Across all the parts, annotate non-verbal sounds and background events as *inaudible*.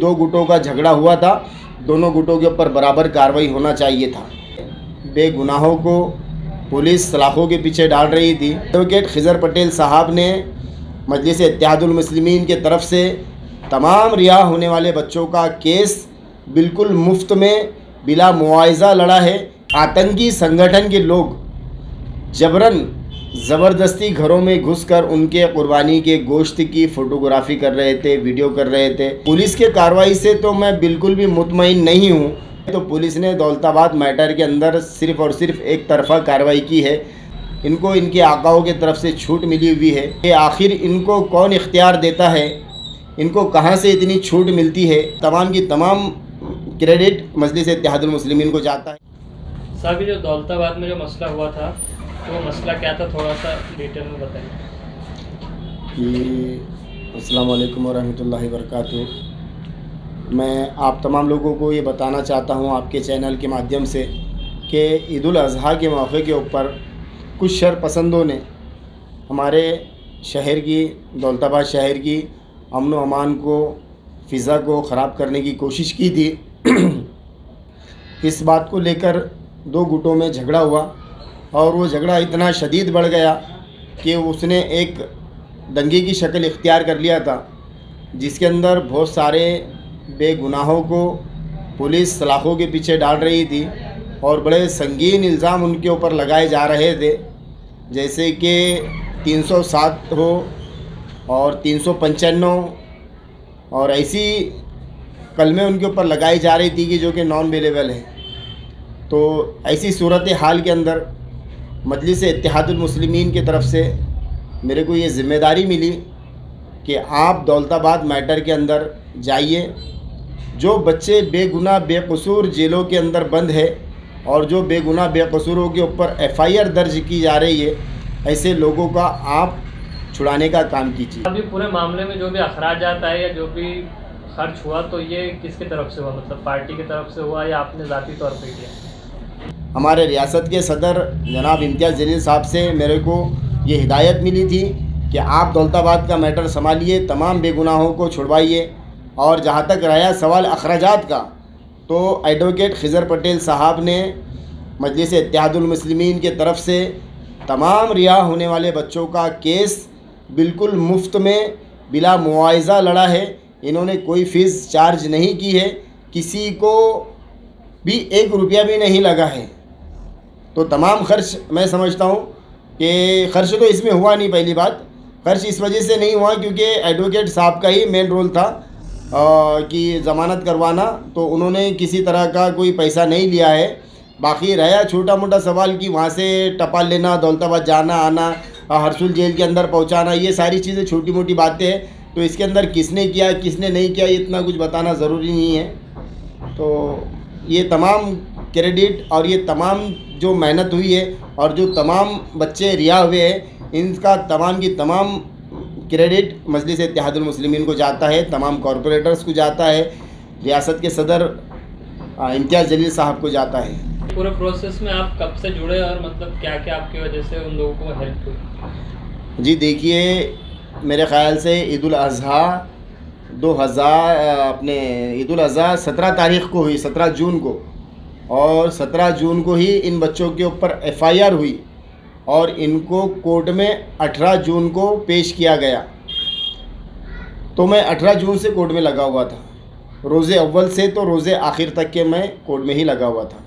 दो गुटों का झगड़ा हुआ था। दोनों गुटों के ऊपर बराबर कार्रवाई होना चाहिए था। बेगुनाहों को पुलिस सलाखों के पीछे डाल रही थी। एडवोकेट खिजर पटेल साहब ने मजलिस इत्यादुलमसलिमीन के तरफ़ से तमाम रिहा होने वाले बच्चों का केस बिल्कुल मुफ़्त में बिला मुआवजा लड़ा है। आतंकी संगठन के लोग जबरन ज़बरदस्ती घरों में घुसकर उनके कुर्बानी के गोश्त की फ़ोटोग्राफी कर रहे थे, वीडियो कर रहे थे। पुलिस के कार्रवाई से तो मैं बिल्कुल भी मुतमिन नहीं हूँ तो पुलिस ने दौलताबाद मैटर के अंदर सिर्फ़ और सिर्फ़ एक तरफा कार्रवाई की है। इनको इनके आकाओं की तरफ़ से छूट मिली हुई है। कि आखिर इनको कौन इख्तियार देता है? इनको कहाँ से इतनी छूट मिलती है? तमाम की तमाम क्रेडिट मजलिस इतिहादमसलिमिन को जाता है। साहब जो दौलताबाद में जो मसला हुआ था तो मसला क्या था? थोड़ा सा डिटेल में बताइए। कि अस्सलाम वालेकुम वरहमतुल्लाहि वरकatuh मैं आप तमाम लोगों को ये बताना चाहता हूँ आपके चैनल के माध्यम से कि ईद अज़हा के मौके के ऊपर कुछ शर पसंदों ने हमारे शहर की, दौलताबाद शहर की अमन अमान को, फ़िज़ा को ख़राब करने की कोशिश की थी। *clears throat* इस बात को लेकर दो गुटों में झगड़ा हुआ। और वो झगड़ा इतना शदीद बढ़ गया कि उसने एक दंगे की शक्ल इख्तियार कर लिया था, जिसके अंदर बहुत सारे बेगुनाहों को पुलिस सलाखों के पीछे डाल रही थी और बड़े संगीन इल्ज़ाम उनके ऊपर लगाए जा रहे थे, जैसे कि 307 हो और तीन सौ पंचानवे और ऐसी कलमें उनके ऊपर लगाई जा रही थी कि जो कि नॉन अवेलेबल है। तो ऐसी सूरत हाल के अंदर मजलिस इत्तेहादुलमुस्लिमीन की तरफ़ से मेरे को ये ज़िम्मेदारी मिली कि आप दौलताबाद मैटर के अंदर जाइए। जो बच्चे बेगुनाह, बेकसूर जेलों के अंदर बंद है और जो बेगुनाह, बेकसूरों के ऊपर एफआईआर दर्ज की जा रही है, ऐसे लोगों का आप छुड़ाने का काम कीजिए। अभी पूरे मामले में जो भी अखराज आए या जो भी खर्च हुआ तो ये किसकी तरफ़ से हुआ? मतलब पार्टी की तरफ़ से हुआ या आपने ज़ाती तौर पर किया? हमारे रियासत के सदर जनाब इम्तियाज़ जलील साहब से मेरे को ये हिदायत मिली थी कि आप दौलताबाद का मैटर संभालिए, तमाम बेगुनाहों को छुड़वाइए और जहाँ तक रहा सवाल अखराज का तो एडवोकेट खिज़र पटेल साहब ने मजलिस इत्तेहादुलमसलिमीन के तरफ़ से तमाम रिहा होने वाले बच्चों का केस बिल्कुल मुफ़्त में बिला मुआवजा लड़ा है। इन्होंने कोई फ़ीस चार्ज नहीं की है। किसी को भी एक रुपया भी नहीं लगा है। तो तमाम खर्च मैं समझता हूँ कि खर्च तो इसमें हुआ नहीं पहली बात। खर्च इस वजह से नहीं हुआ क्योंकि एडवोकेट साहब का ही मेन रोल था आ, कि ज़मानत करवाना। तो उन्होंने किसी तरह का कोई पैसा नहीं लिया है। बाकी रहा छोटा मोटा सवाल कि वहाँ से टपाल लेना दौलताबाद जाना आना हरसुल जेल के अंदर पहुँचाना ये सारी चीज़ें छोटी मोटी बातें हैं। तो इसके अंदर किसने किया किसने नहीं किया इतना कुछ बताना ज़रूरी नहीं है। तो ये तमाम क्रेडिट और ये तमाम जो मेहनत हुई है और जो तमाम बच्चे रिहा हुए हैं इनका तमाम की तमाम क्रेडिट मजलिस इत्तेहादुलमुस्लिमीन को जाता है तमाम कॉरपोरेटर्स को जाता है रियासत के सदर इम्तियाज़ जलील साहब को जाता है। पूरे प्रोसेस में आप कब से जुड़े और मतलब क्या क्या आपकी वजह से उन लोगों को हेल्प हुई? जी देखिए मेरे ख़्याल से ईद अज़हा दो हज़ार अपने ईद अज़हा सत्रह तारीख़ को हुई सत्रह जून को। और सत्रह जून को ही इन बच्चों के ऊपर एफआईआर हुई और इनको कोर्ट में अठारह जून को पेश किया गया। तो मैं अठारह जून से कोर्ट में लगा हुआ था। रोज़े अव्वल से तो रोज़े आखिर तक के मैं कोर्ट में ही लगा हुआ था।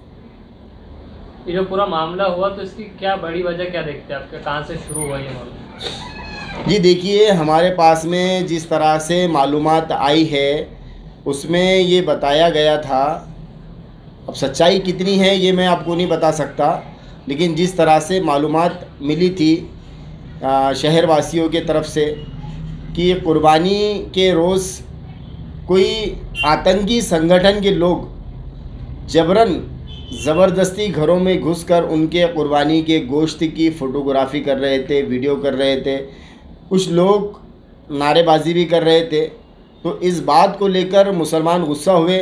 ये जो पूरा मामला हुआ तो इसकी क्या बड़ी वजह क्या देखते हैं आपके कहाँ से शुरू हुआ ये मामला? जी देखिए हमारे पास में जिस तरह से मालूम आई है उसमें ये बताया गया था अब सच्चाई कितनी है, ये मैं आपको नहीं बता सकता, लेकिन जिस तरह से मालूम मिली थी शहर वासियों के तरफ़ से, कि कुर्बानी के रोज़ कोई आतंकी संगठन के लोग जबरन ज़बरदस्ती घरों में घुसकर उनके कुर्बानी के गोश्त की फ़ोटोग्राफी कर रहे थे, वीडियो कर रहे थे, कुछ लोग नारेबाजी भी कर रहे थे तो इस बात को लेकर मुसलमान गुस्सा हुए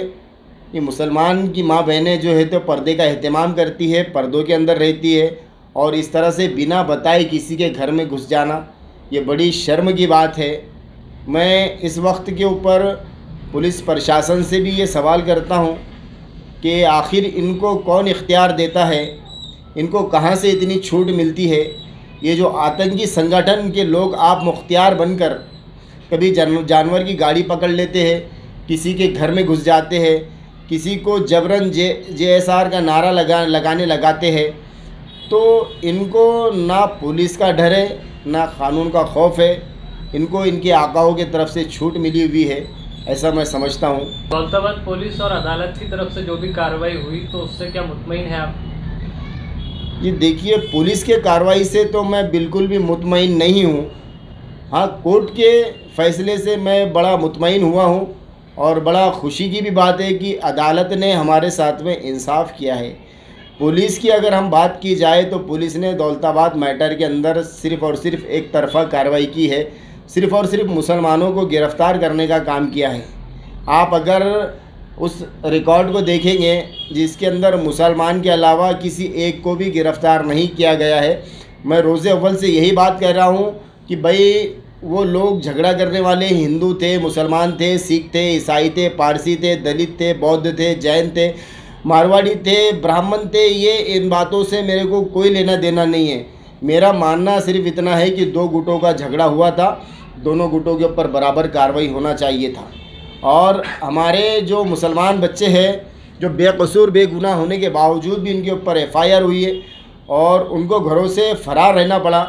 कि मुसलमान की माँ बहनें जो है तो पर्दे का अहतमाम करती है पर्दों के अंदर रहती है और इस तरह से बिना बताए किसी के घर में घुस जाना ये बड़ी शर्म की बात है। मैं इस वक्त के ऊपर पुलिस प्रशासन से भी ये सवाल करता हूँ कि आखिर इनको कौन इख्तियार देता है? इनको कहाँ से इतनी छूट मिलती है? ये जो आतंकी संगठन के लोग आप मुख्तियार बनकर कभी जान, जानवर की गाड़ी पकड़ लेते हैं किसी के घर में घुस जाते हैं किसी को जबरन जे जे एस आर का नारा लगा लगाने लगाते हैं तो इनको ना पुलिस का डर है ना क़ानून का खौफ है। इनको इनके आकाओं की तरफ़ से छूट मिली हुई है ऐसा मैं समझता हूँ। दौलताबाद पुलिस और अदालत की तरफ़ से जो भी कार्रवाई हुई तो उससे क्या मुतमिन है आप? ये देखिए पुलिस के कार्रवाई से तो मैं बिल्कुल भी मुतमिन नहीं हूँ। हाँ कोर्ट के फ़ैसले से मैं बड़ा मुतमिन हुआ हूँ। और बड़ा खुशी की भी बात है कि अदालत ने हमारे साथ में इंसाफ किया है। पुलिस की अगर हम बात की जाए तो पुलिस ने दौलताबाद मैटर के अंदर सिर्फ़ और सिर्फ़ एक तरफा कार्रवाई की है। सिर्फ़ और सिर्फ़ मुसलमानों को गिरफ़्तार करने का काम किया है। आप अगर उस रिकॉर्ड को देखेंगे, जिसके अंदर मुसलमान के अलावा किसी एक को भी गिरफ़्तार नहीं किया गया है, मैं रोज़े अव्वल से यही बात कह रहा हूँ कि भाई वो लोग झगड़ा करने वाले हिंदू थे, मुसलमान थे, सिख थे, ईसाई थे, पारसी थे, दलित थे, बौद्ध थे, जैन थे, मारवाड़ी थे, ब्राह्मण थे, ये इन बातों से मेरे को कोई लेना देना नहीं है। मेरा मानना सिर्फ़ इतना है कि दो गुटों का झगड़ा हुआ था, दोनों गुटों के ऊपर बराबर कार्रवाई होना चाहिए था। और हमारे जो मुसलमान बच्चे हैं, जो बेकसूर, बेगुनाह होने के बावजूद भी इनके ऊपर एफआईआर हुई है और उनको घरों से फ़रार रहना पड़ा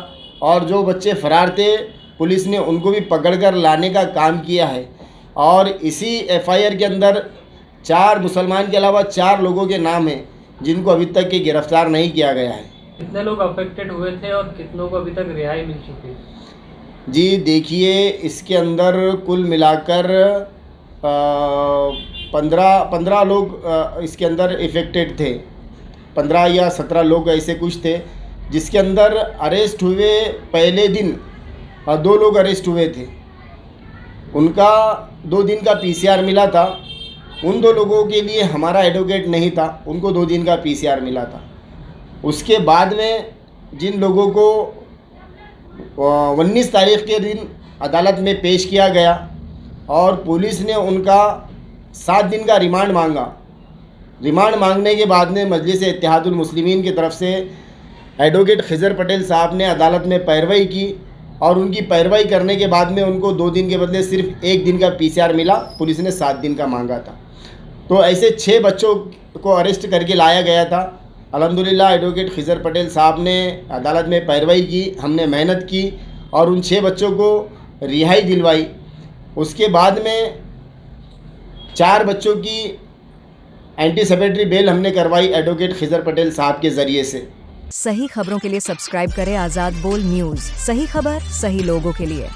और जो बच्चे फ़रार थे पुलिस ने उनको भी पकड़ कर लाने का काम किया है। और इसी एफआईआर के अंदर चार मुसलमान के अलावा चार लोगों के नाम हैं जिनको अभी तक के गिरफ़्तार नहीं किया गया है। कितने लोग अफेक्टेड हुए थे और कितनों को अभी तक रिहाई मिल चुकी है? जी देखिए इसके अंदर कुल मिलाकर पंद्रह पंद्रह लोग आ, इसके अंदर इफ़ेक्टेड थे। पंद्रह या सत्रह लोग ऐसे कुछ थे जिसके अंदर अरेस्ट हुए पहले दिन हाँ दो लोग अरेस्ट हुए थे। उनका दो दिन का पीसीआर मिला था। उन दो लोगों के लिए हमारा एडवोकेट नहीं था। उनको दो दिन का पीसीआर मिला था। उसके बाद में जिन लोगों को उन्नीस तारीख के दिन अदालत में पेश किया गया और पुलिस ने उनका सात दिन का रिमांड मांगा। रिमांड मांगने के बाद में मजलिस इतिहादुलमसलिमिन की तरफ़ से एडवोकेट खिज़र पटेल साहब ने अदालत में पैरवाई की। और उनकी पैरवाई करने के बाद में उनको दो दिन के बदले सिर्फ़ एक दिन का पीसीआर मिला। पुलिस ने सात दिन का मांगा था। तो ऐसे छः बच्चों को अरेस्ट करके लाया गया था। अलहमदिल्ला एडवोकेट खिज़र पटेल साहब ने अदालत में पैरवाई की, हमने मेहनत की और उन छः बच्चों को रिहाई दिलवाई। उसके बाद में चार बच्चों की एंटी सेपेटरी बेल हमने करवाई एडवोकेट खिज़र पटेल साहब के ज़रिए से। सही खबरों के लिए सब्सक्राइब करें आज़ाद बोल न्यूज़। सही खबर, सही लोगों के लिए।